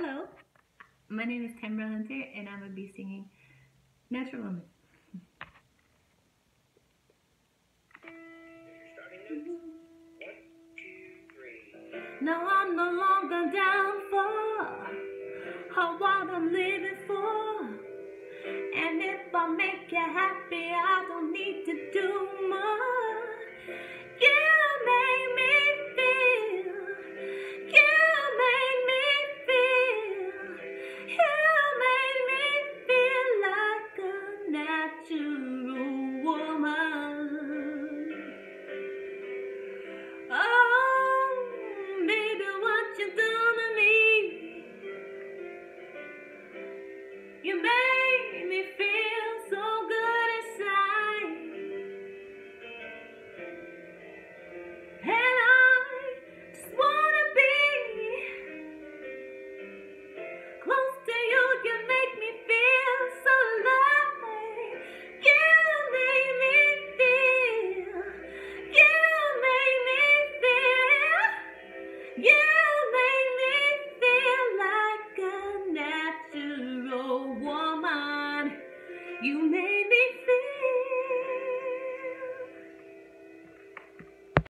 Hello, my name is Tamrell Hunter and I will be singing Natural Woman. Now I'm no longer down for what I'm living You made me feel so good inside. And I just wanna be close to you. You make me feel so. You make me feel. You make me feel. baby.